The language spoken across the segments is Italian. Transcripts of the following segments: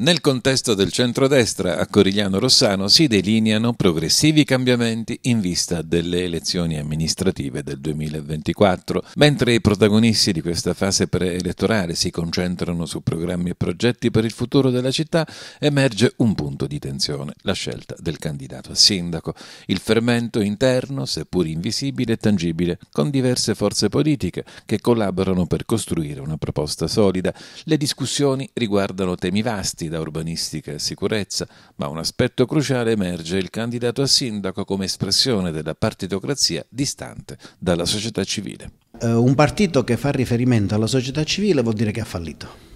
Nel contesto del centrodestra a Corigliano Rossano si delineano progressivi cambiamenti in vista delle elezioni amministrative del 2024. Mentre i protagonisti di questa fase preelettorale si concentrano su programmi e progetti per il futuro della città, emerge un punto di tensione, la scelta del candidato a sindaco. Il fermento interno, seppur invisibile e tangibile, con diverse forze politiche che collaborano per costruire una proposta solida. Le discussioni riguardano temi vasti da urbanistica e sicurezza, ma un aspetto cruciale emerge il candidato a sindaco come espressione della partitocrazia distante dalla società civile. Uh, un partito che fa riferimento alla società civile vuol dire che ha fallito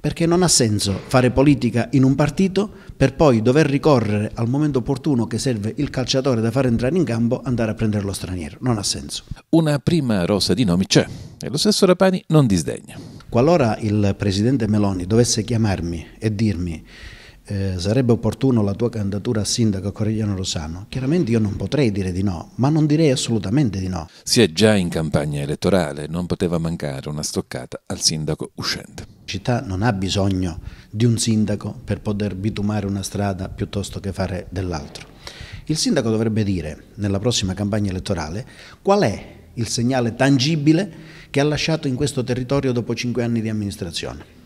perché non ha senso fare politica in un partito per poi dover ricorrere al momento opportuno che serve il calciatore da far entrare in campo andare a prendere lo straniero. Non ha senso. Una prima rosa di nomi c'è e lo stesso Rapani non disdegna. Qualora il presidente Meloni dovesse chiamarmi e dirmi eh, sarebbe opportuno la tua candidatura a sindaco a Corigliano Rosano, chiaramente io non potrei dire di no, ma non direi assolutamente di no. Si è già in campagna elettorale, non poteva mancare una stoccata al sindaco uscente. La città non ha bisogno di un sindaco per poter bitumare una strada piuttosto che fare dell'altro. Il sindaco dovrebbe dire nella prossima campagna elettorale qual è il segnale tangibile che ha lasciato in questo territorio dopo cinque anni di amministrazione.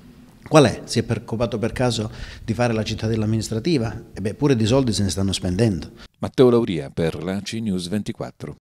Qual è? Si è preoccupato per caso di fare la cittadella amministrativa? E pure di soldi se ne stanno spendendo. Matteo Lauria per la C News 24.